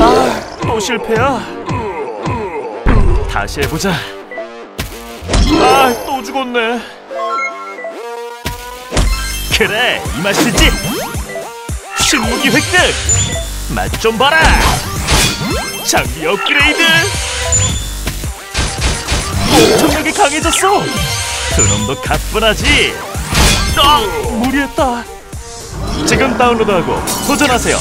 아, 또 실패야. 다시 해보자. 아, 또 죽었네. 그래, 이 맛이지. 신무기 획득. 맛 좀 봐라. 장비 업그레이드. 엄청나게 강해졌어. 그놈도 가뿐하지. 아, 무리했다. 지금 다운로드하고 도전하세요.